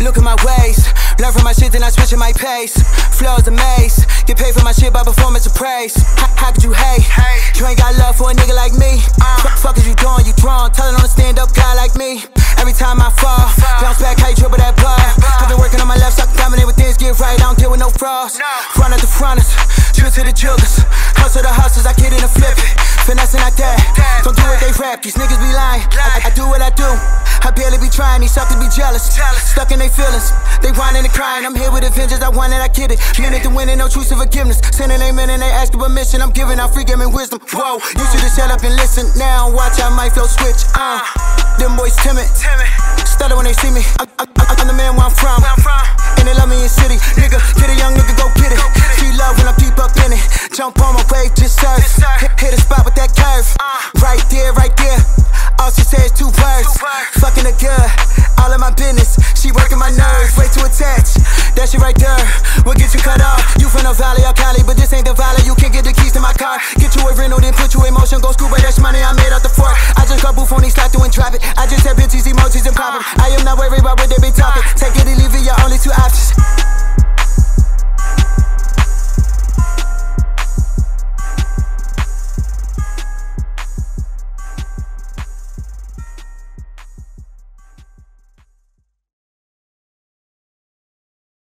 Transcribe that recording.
Look at my ways. Learn from my shit, then I switch in my pace. Flows a maze. Get paid for my shit by performance of praise. How, how could you hate? You ain't got love for a nigga like me. Fuck, fuck is you doing? You drawn. Telling on a stand up guy like me. Every time I fall, bounce back, how you dribble that ball. I've been working on my left, so I can dominate when things get right. I don't deal with no frauds. Front of the fronters, drill to the juggers. Hustle the hustlers, I get in and flip it. Finessing like that. Don't do what they rap, these niggas be lying. I, I do what I do. I barely be trying, these suckers be jealous. Stuck in their feelings, they whining and crying. I'm here with a vengeance, I want it, I get it. Minute to winning, no truce of forgiveness. Sending amen and they asking permission. I'm giving out free game and wisdom. Whoa, you should just shut up and listen now. Watch, I might flow switch. Uh, them boys timid. Stutter when they see me. I'm, I'm, I'm the man where I'm from. And they love me in city. Nigga, get a young nigga, go get it. See love when I peep up in it. Jump on my wave, just surf. Hit, hit a spot with that curve. Right there, right there. My business. She working my nerves, way too attached. That shit right there will get you cut off. You from the valley of Cali, but this ain't the valley. You can't get the keys to my car. Get you a rental, then put you in motion. Go scuba, that's money I made out the fork. I just got booth on these slide through and it. I just have bitches, emojis, and pop. I am not worried about what they be talking. Take it or leave it, your only two options.